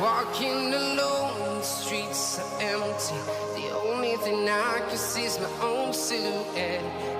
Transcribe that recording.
walking alone, the streets are empty. The only thing I can see is my own silhouette.